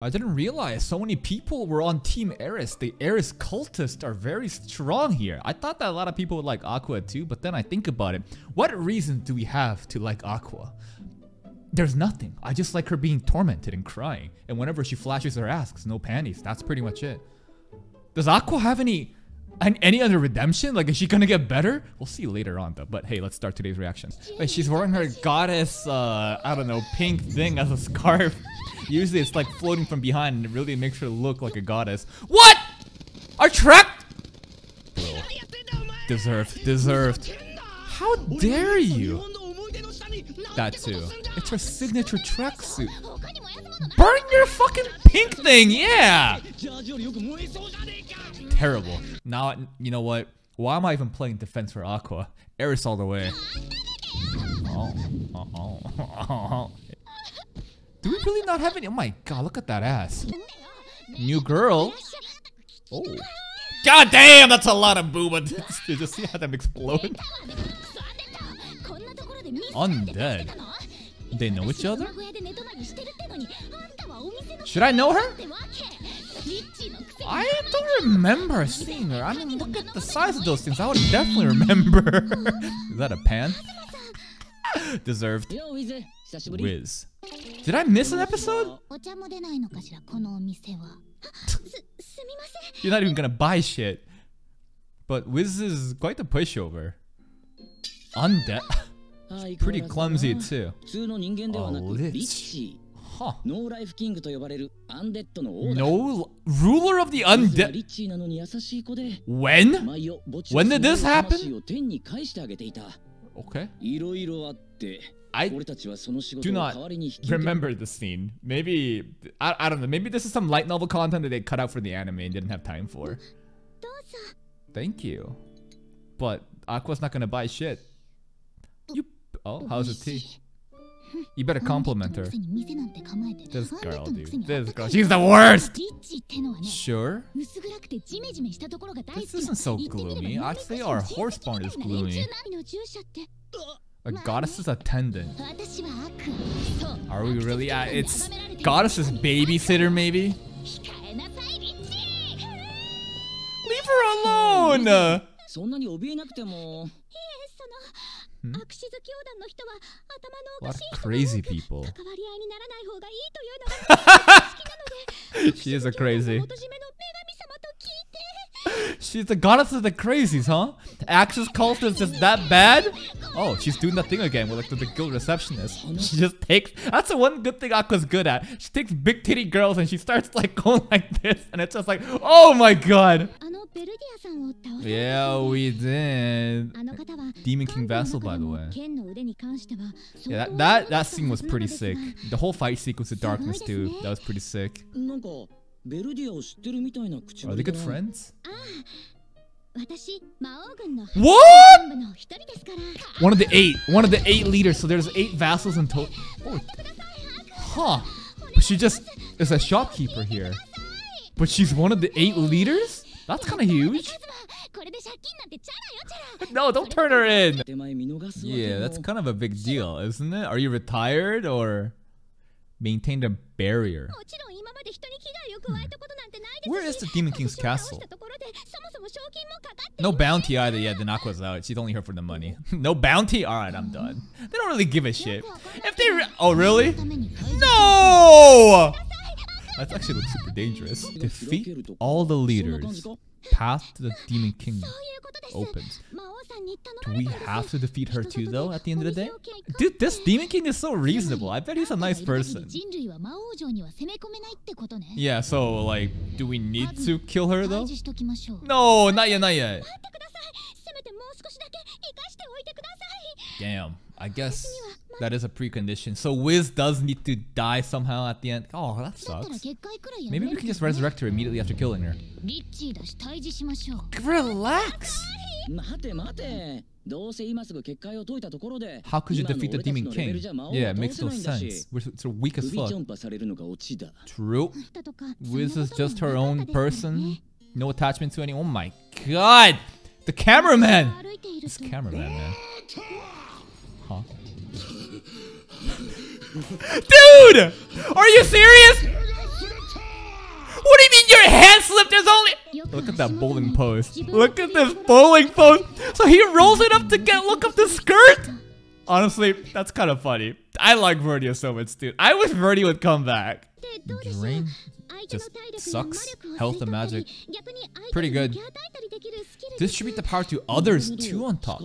I didn't realize so many people were on Team Eris. The Eris cultists are very strong here. I thought that a lot of people would like Aqua too, but then I think about it. What reason do we have to like Aqua? There's nothing. I just like her being tormented and crying. And whenever she flashes her ass, no panties. That's pretty much it. Does Aqua have any any other redemption? Like, is she gonna get better? We'll see later on, though. But hey, let's start today's reaction. Wait, she's wearing her goddess, uh, I don't know, pink thing as a scarf. Usually it's like floating from behind and it really makes her look like a goddess. What? Our track? Deserved. Deserved. How dare you? That too. It's her signature tracksuit. Burn your fucking pink thing, yeah! Terrible. Now, you know what? Why am I even playing defense for Aqua? Eris all the way. Oh, oh, oh, Do we really not have any? Oh my god, look at that ass. New girl. Oh. God damn, that's a lot of booba. Did you see how them explode? Undead. They know each other? Should I know her? I don't remember seeing her. I mean, look at the size of those things. I would definitely remember. Is that a pan? Deserved. Wiz. Did I miss an episode? You're not even gonna buy shit. But Wiz is quite the pushover. Undead. Ah, pretty clumsy too. Oh, lich. Huh. No ruler of the undead. When? When did this happen? Okay. I do not remember the scene. Maybe I, I don't know. Maybe this is some light novel content that they cut out for the anime and didn't have time for. Oh, Thank you. But Aqua's not gonna buy shit. You oh, how's the tea? You better compliment her. This girl, dude. This girl. She's the worst! Sure? This isn't so gloomy. Actually, our horse barn is gloomy. A goddess's attendant. Are we really at it's goddess's babysitter maybe? Leave her alone! Hmm? A lot of crazy people. she is a crazy. She's the goddess of the crazies, huh? Axis cult is just that bad? Oh, she's doing that thing again with like the, the guild receptionist. Oh, she just takes. That's the one good thing Aqua's good at. She takes big titty girls and she starts like going like this, and it's just like, oh my god. Yeah, we did. Demon King Vassal, by the way. Yeah, that, that that scene was pretty sick. The whole fight sequence of Darkness too. That was pretty sick. Are they good friends? Ah, what? One of the eight. One of the eight leaders. So there's eight vassals in total. Oh. Huh. But she just is a shopkeeper here. But she's one of the eight leaders? That's kind of huge. No, don't turn her in. Yeah, that's kind of a big deal, isn't it? Are you retired or maintained a barrier? Where is the Demon King's castle? No bounty either. Yeah, the Aqua's out. She's only here for the money. no bounty? Alright, I'm done. They don't really give a shit. If they re Oh, really? No! That actually looks super dangerous. Defeat all the leaders. Path to the Demon King opens. Do we have to defeat her too, though, at the end of the day? Dude, this Demon King is so reasonable. I bet he's a nice person. Yeah, so, like, do we need to kill her, though? No, not yet, not yet. Damn, I guess that is a precondition. So Wiz does need to die somehow at the end. Oh, that sucks. Maybe we can just resurrect her immediately after killing her. Relax! How could you defeat the Demon King? Yeah, it makes no sense. We're so weak as fuck. True. Wiz is just her own person. No attachment to anyone. Oh my god! The cameraman! This cameraman, man. Huh? Dude! Are you serious? flip. There's only. Look at that bowling pose. Look at this bowling pose. So he rolls it up to get look up the skirt. Honestly, that's kind of funny. I like Verdia so much, dude. I wish Verdia would come back. Drain just sucks. Health and magic. Pretty good. Distribute the power to others too on top.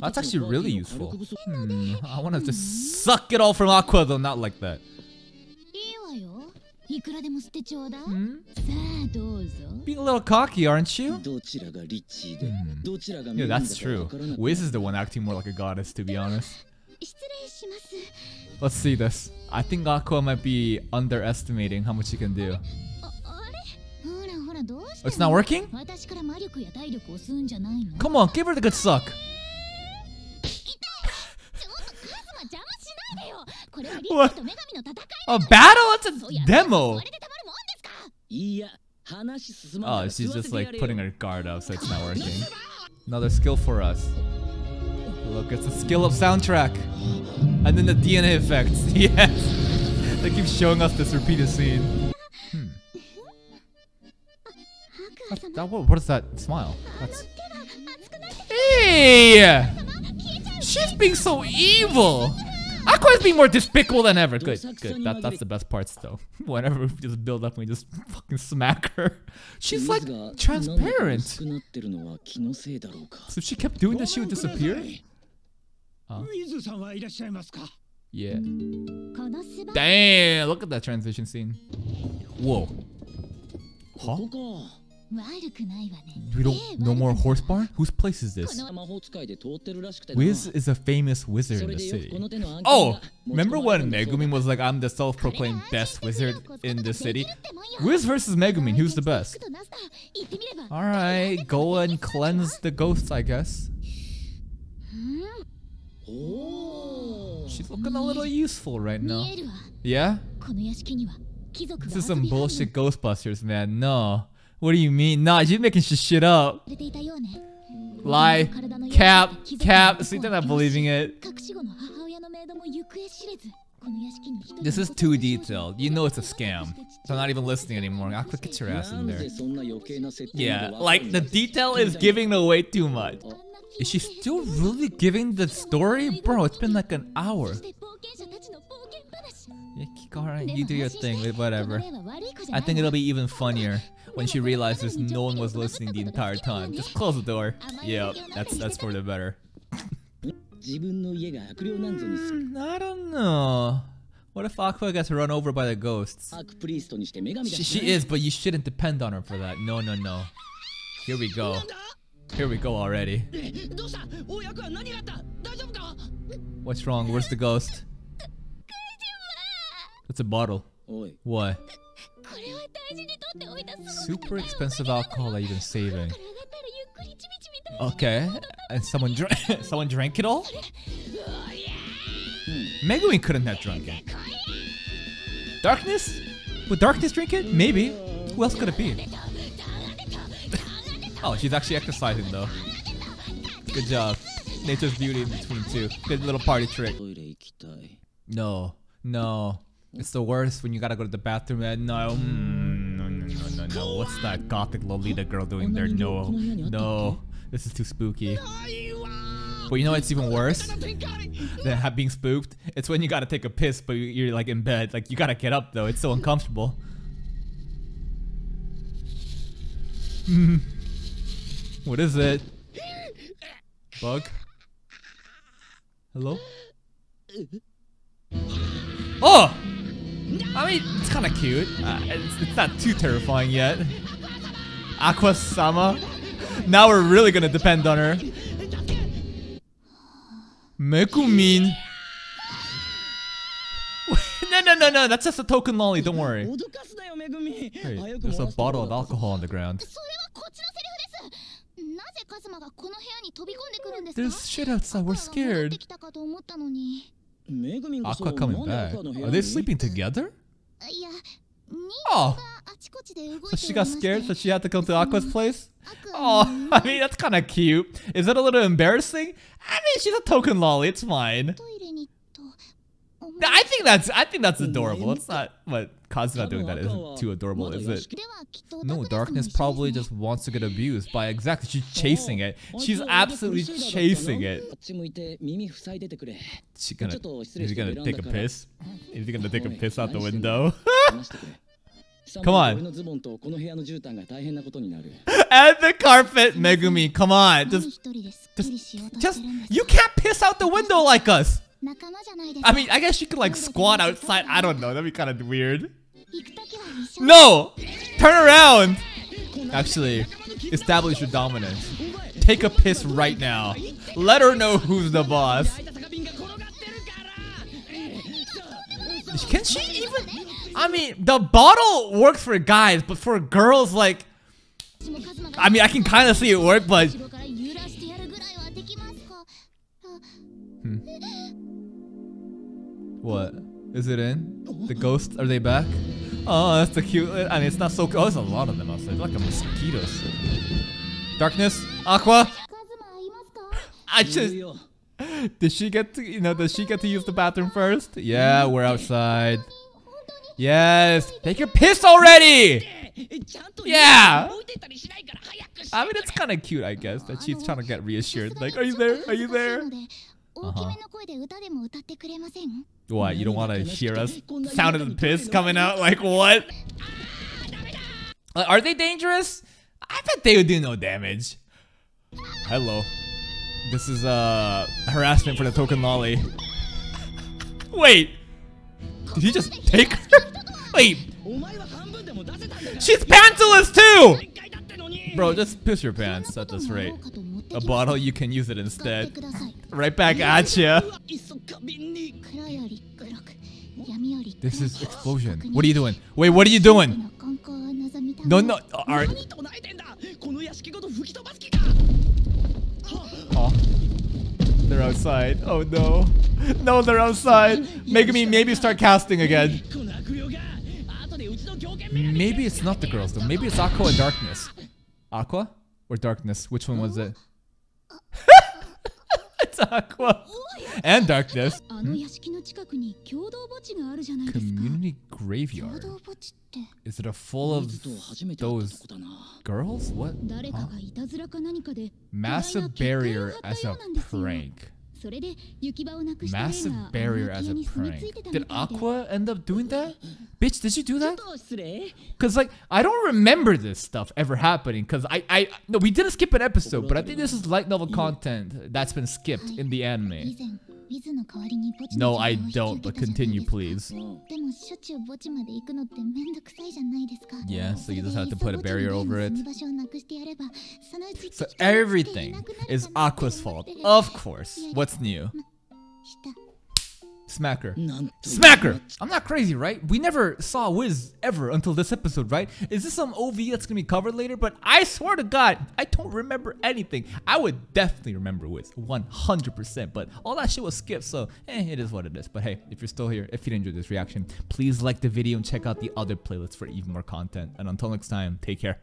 That's actually really useful. Hmm, I want to just suck it all from Aqua though, not like that. Hmm? Being a little cocky, aren't you? Hmm. Yeah, that's true. Wiz is the one acting more like a goddess, to be honest. Let's see this. I think Aqua might be underestimating how much he can do. It's not working? Come on, give her the good suck. What? A battle? It's a demo. Oh, she's just like putting her guard up, so it's not working. Another skill for us. Look, it's a skill up soundtrack. And then the DNA effects. Yes! they keep showing us this repeated scene. Hmm. That, what, what is that smile? That's... Hey! She's being so evil! Aqua is being more despicable than ever. Good, good. That, that's the best parts though. Whenever we just build up we just fucking smack her. She's like transparent. So if she kept doing this, she would disappear? Huh? Yeah. Damn, look at that transition scene. Whoa. Huh? We don't no more horse barn? Whose place is this? Wiz is a famous wizard in the city. Oh! Remember when Megumin was like, I'm the self-proclaimed best wizard in the city? Wiz versus Megumin, who's the best? Alright, go and cleanse the ghosts, I guess. She's looking a little useful right now. Yeah? This is some bullshit Ghostbusters, man. No. What do you mean? Nah, you're making shit up. Lie. Cap. Cap. See, they're not believing it. This is too detailed. You know it's a scam. So I'm not even listening anymore. I'll get your ass in there. Yeah, like the detail is giving away too much. Is she still really giving the story? Bro, it's been like an hour. Yeah, alright, you do your thing, whatever. I think it'll be even funnier when she realizes no one was listening the entire time. Just close the door. Yeah, that's that's for the better. mm, I don't know. What if Aqua gets run over by the ghosts? She, she is, but you shouldn't depend on her for that. No, no, no. Here we go. Here we go already. What's wrong? Where's the ghost? It's a bottle. What? Super expensive alcohol that you've been saving. Okay, and someone drank. someone drank it all. Megumin couldn't have drunk it. Darkness? Would Darkness drink it? Maybe. Who else could it be? Oh, she's actually exercising though. Good job. Nature's beauty in between two. Good little party trick. No, no. It's the worst when you gotta go to the bathroom and no, mm, no, no, no, no. What's that gothic Lolita girl doing there? No, no. This is too spooky. But you know what's even worse than being spooked? It's when you gotta take a piss, but you're like in bed. Like you gotta get up though. It's so uncomfortable. what is it? Bug? Hello? Oh! I mean, it's kind of cute. Uh, it's, it's, not too terrifying yet. Aqua Sama. Now we're really gonna depend on her. Megumin. no, no, no, no. That's just a token lolly. Don't worry. Hey, there's a bottle of alcohol on the ground. There's shit outside. We're scared. Aqua coming back. Are they sleeping together? Oh. So she got scared, so she had to come to Aqua's mm-hmm. place? Oh, I mm-hmm. mean, that's kind of cute. Is it a little embarrassing? I mean, she's a token lolly. It's fine. I think that's I think that's adorable. It's not what Kazuma doing that isn't too adorable, is it? No, Darkness probably just wants to get abused by exactly she's chasing it. She's absolutely chasing it. She gonna is he gonna take a piss? Is he gonna take a piss out the window? come on. and the carpet, Megumin. Come on. Just, just, just, you can't piss out the window like us. I mean, I guess you could like squat outside. I don't know. That'd be kind of weird. No! Turn around! Actually, establish your dominance. Take a piss right now. Let her know who's the boss. Can she even... I mean, the bottle works for guys, but for girls, like... I mean, I can kind of see it work, but... Hmm. What? Is it in? The ghosts, are they back? Oh, that's the cute, I mean, it's not so, oh, there's a lot of them outside, They're like a mosquitoes. Darkness, Aqua! I just, did she get to, you know, does she get to use the bathroom first? Yeah, we're outside. Yes, take your piss already! Yeah! I mean, it's kind of cute, I guess, that she's trying to get reassured. Like, are you there? Are you there? 大きめの声で歌でも歌ってくれません What, you don't want to hear us? Sound of the piss coming out? Like, what? Uh, Are they dangerous? I bet they would do no damage. Hello. This is, uh, harassment for the token lolly. Wait! Did he just take her? Wait, お前は半分でも出せたんだから she's pantless too! 一回だってのに Bro, just piss your pants at this rate. A bottle, you can use it 使って instead. Right back at you. This is explosion. What are you doing? Wait, what are you doing? No, no. All right. Oh. They're outside. Oh no. No, they're outside. Make me maybe start casting again. Maybe it's not the girls though. Maybe it's Aqua and Darkness. Aqua or Darkness? Which one was it? Aqua. and darkness. Community graveyard. Is it a full of those girls? What? Huh? Massive barrier as a prank. Massive barrier as a prank. Did Aqua end up doing that? bitch, did you do that? Because, like, I don't remember this stuff ever happening. Because I, I, no, we didn't skip an episode, but I think this is light novel content that's been skipped in the anime. No, I don't, but continue, please. Yeah, so you just have to put a barrier over it. So everything is Aqua's fault. Of course. What's new? Smacker. Smacker! I'm not crazy, right? We never saw Wiz ever until this episode, right? Is this some OV that's gonna be covered later? But I swear to God, I don't remember anything. I would definitely remember Wiz, 100%. But all that shit was skipped, so eh, it is what it is. But hey, if you're still here, if you enjoyed this reaction, please like the video and check out the other playlists for even more content. And until next time, take care.